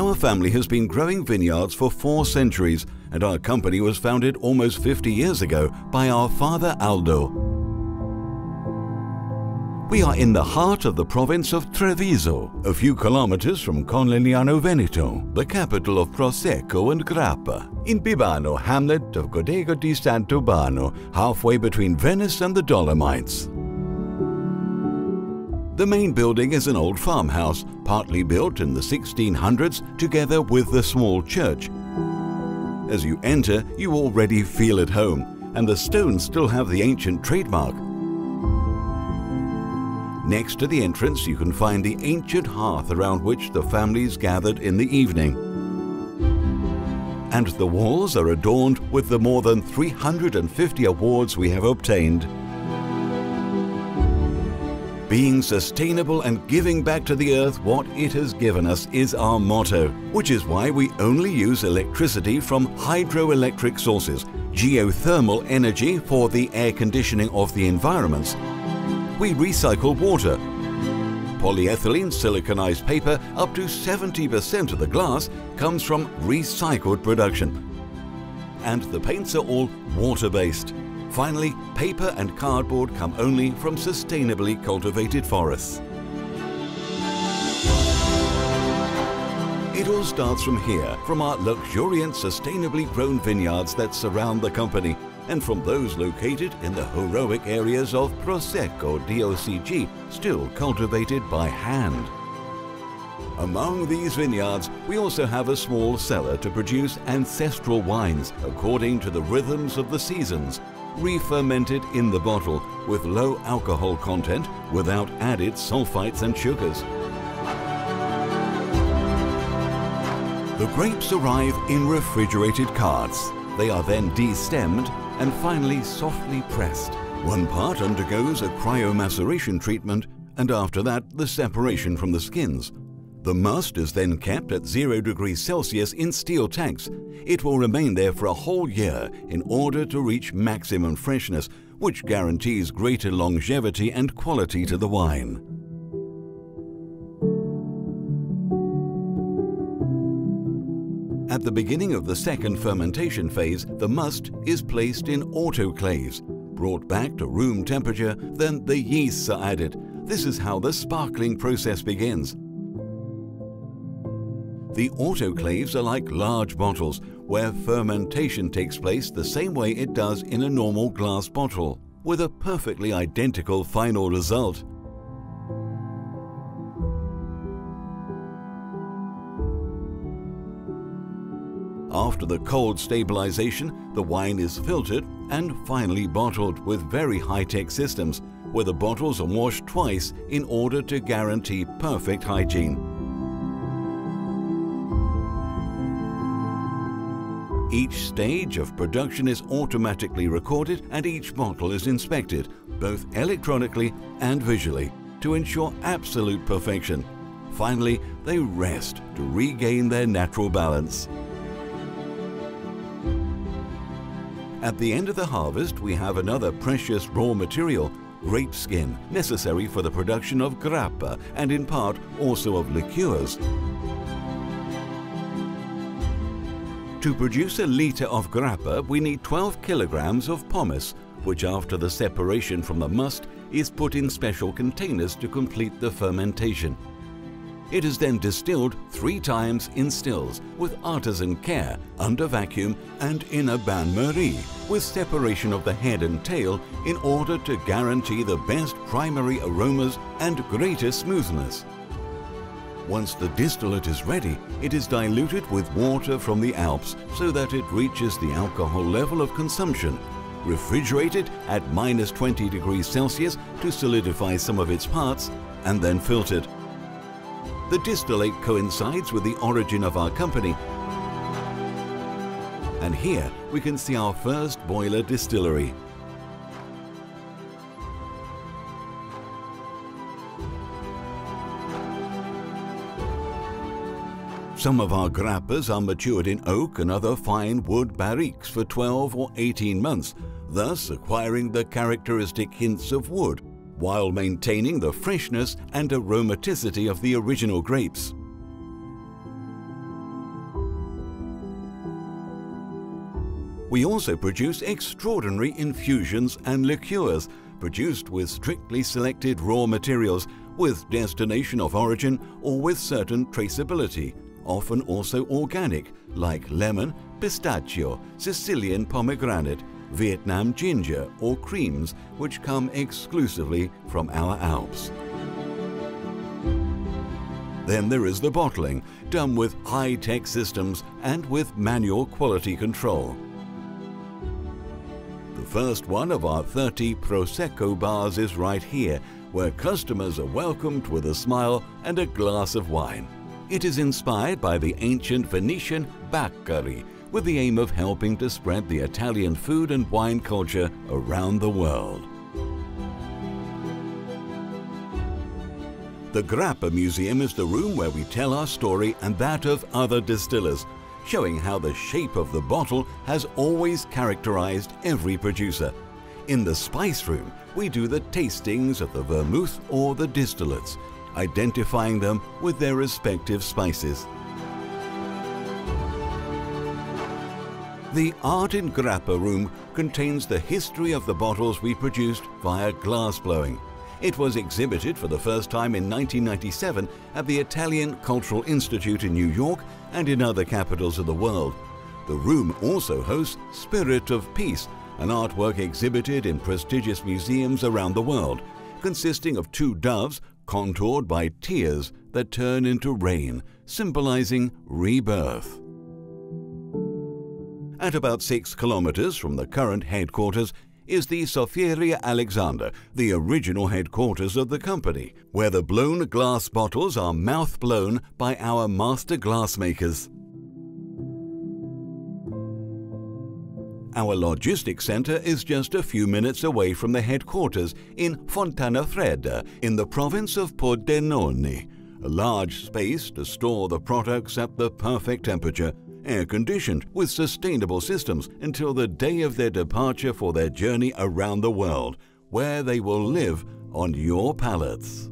Our family has been growing vineyards for four centuries, and our company was founded almost 50 years ago by our father Aldo. We are in the heart of the province of Treviso, a few kilometers from Conegliano Veneto, the capital of Prosecco and Grappa, in Bibano hamlet of Godega di Sant'Urbano, halfway between Venice and the Dolomites. The main building is an old farmhouse, partly built in the 1600s together with the small church. As you enter, you already feel at home, and the stones still have the ancient trademark. Next to the entrance, you can find the ancient hearth around which the families gathered in the evening. And the walls are adorned with the more than 350 awards we have obtained. Being sustainable and giving back to the earth what it has given us is our motto, which is why we only use electricity from hydroelectric sources, geothermal energy for the air conditioning of the environments. We recycle water. Polyethylene siliconized paper, up to 70% of the glass, comes from recycled production. And the paints are all water-based. Finally, paper and cardboard come only from sustainably cultivated forests. It all starts from here, from our luxuriant, sustainably grown vineyards that surround the company, and from those located in the heroic areas of Prosecco DOCG, still cultivated by hand. Among these vineyards, we also have a small cellar to produce ancestral wines according to the rhythms of the seasons, re-fermented in the bottle with low alcohol content without added sulfites and sugars. The grapes arrive in refrigerated carts. They are then destemmed and finally softly pressed. One part undergoes a cryomaceration treatment and after that the separation from the skins. The must is then kept at 0 degrees Celsius in steel tanks. It will remain there for a whole year in order to reach maximum freshness, which guarantees greater longevity and quality to the wine. At the beginning of the second fermentation phase, the must is placed in autoclaves. Brought back to room temperature, then the yeasts are added. This is how the sparkling process begins. The autoclaves are like large bottles where fermentation takes place the same way it does in a normal glass bottle, with a perfectly identical final result. After the cold stabilization, the wine is filtered and finally bottled with very high-tech systems, where the bottles are washed twice in order to guarantee perfect hygiene. Each stage of production is automatically recorded and each bottle is inspected, both electronically and visually, to ensure absolute perfection. Finally, they rest to regain their natural balance. At the end of the harvest, we have another precious raw material, grape skin, necessary for the production of grappa and in part also of liqueurs. To produce a litre of grappa, we need 12 kilograms of pomace, which after the separation from the must is put in special containers to complete the fermentation. It is then distilled three times in stills with artisan care, under vacuum and in a bain-marie, with separation of the head and tail in order to guarantee the best primary aromas and greater smoothness. Once the distillate is ready, it is diluted with water from the Alps so that it reaches the alcohol level of consumption, refrigerated at minus 20 degrees Celsius to solidify some of its parts, and then filtered. The distillate coincides with the origin of our company and here we can see our first boiler distillery. Some of our grappas are matured in oak and other fine wood barriques for 12 or 18 months, thus acquiring the characteristic hints of wood, while maintaining the freshness and aromaticity of the original grapes. We also produce extraordinary infusions and liqueurs, produced with strictly selected raw materials, with destination of origin or with certain traceability, often also organic, like lemon, pistachio, Sicilian pomegranate, Vietnam ginger or creams which come exclusively from our Alps. Then there is the bottling, done with high-tech systems and with manual quality control. The first one of our 30 Prosecco bars is right here, where customers are welcomed with a smile and a glass of wine. It is inspired by the ancient Venetian Bacari, with the aim of helping to spread the Italian food and wine culture around the world. The Grappa Museum is the room where we tell our story and that of other distillers, showing how the shape of the bottle has always characterized every producer. In the spice room, we do the tastings of the vermouth or the distillates, identifying them with their respective spices. The Art in Grappa room contains the history of the bottles we produced via glass blowing. It was exhibited for the first time in 1997 at the Italian Cultural Institute in New York and in other capitals of the world. The room also hosts Spirit of Peace, an artwork exhibited in prestigious museums around the world, consisting of two doves contoured by tears that turn into rain, symbolizing rebirth. At about six kilometers from the current headquarters is the Soffieria Alexander, the original headquarters of the company, where the blown glass bottles are mouth blown by our master glassmakers. Our logistics center is just a few minutes away from the headquarters in Fontana Fredda in the province of Pordenone, a large space to store the products at the perfect temperature air conditioned with sustainable systems until the day of their departure for their journey around the world, where they will live on your palates.